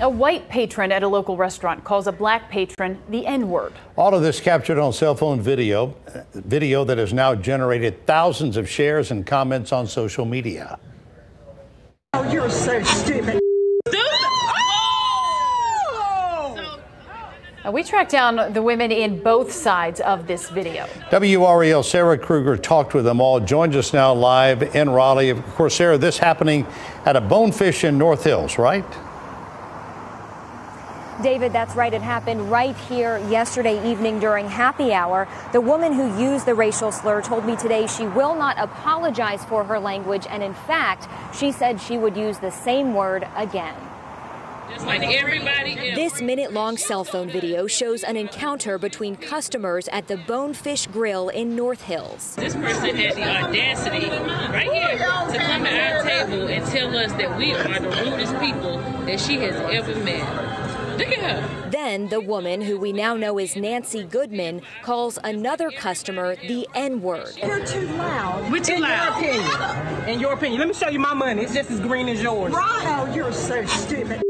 A white patron at a local restaurant calls a black patron the N word. All of this captured on cell phone video, video that has now generated thousands of shares and comments on social media. Oh, you're so stupid. Now, we tracked down the women in both sides of this video. WRAL Sarah Krueger talked with them all, joins us now live in Raleigh. Of course, Sarah, this happening at a bonefish in North Hills, right? David, that's right. It happened right here yesterday evening during happy hour. The woman who used the racial slur told me today she will not apologize for her language. And in fact, she said she would use the same word again. Like everybody. This minute long cell phone video shows an encounter between customers at the Bonefish Grill in North Hills. This person had the audacity right here to come to our table and tell us that we are the rudest people that she has ever met. Look. Then the woman, who we now know is Nancy Goodman, calls another customer the N word. You're too loud. We're too In loud. your opinion. In your opinion. Let me show you my money. It's just as green as yours. Right. Oh, you're so stupid.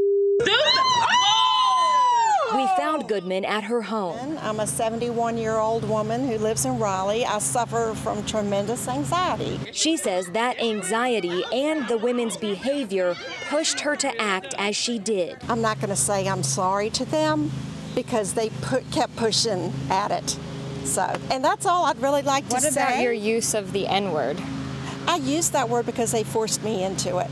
Dude. We found Goodman at her home. I'm a 71 year old woman who lives in Raleigh. I suffer from tremendous anxiety. She says that anxiety and the women's behavior pushed her to act as she did. I'm not going to say I'm sorry to them because they put, kept pushing at it. So, and that's all I'd really like What to say. What about your use of the N word? I used that word because they forced me into it.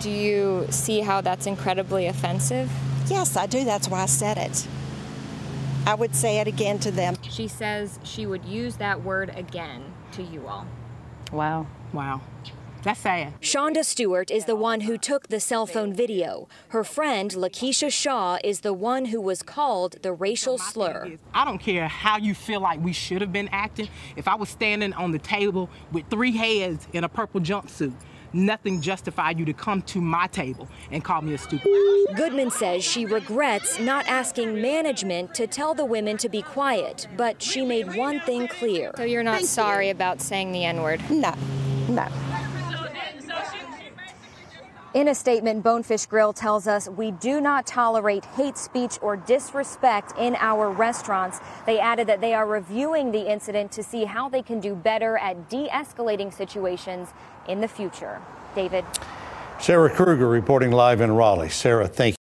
Do you see how that's incredibly offensive? Yes, I do. That's why I said it. I would say it again to them. She says she would use that word again to you all. Wow. Wow. That's sad. Chanda Stewart is the one who took the cell phone video. Her friend, Lakesha Shaw, is the one who was called the racial slur. I don't care how you feel like we should have been acting. If I was standing on the table with three heads in a purple jumpsuit, nothing justified you to come to my table and call me a stupid. Goodman says she regrets not asking management to tell the women to be quiet, but she made one thing clear. So you're not sorry about saying the N word? No, no. In a statement, Bonefish Grill tells us we do not tolerate hate speech or disrespect in our restaurants. They added that they are reviewing the incident to see how they can do better at de escalating situations in the future. David. Sarah Krueger reporting live in Raleigh. Sarah, thank you.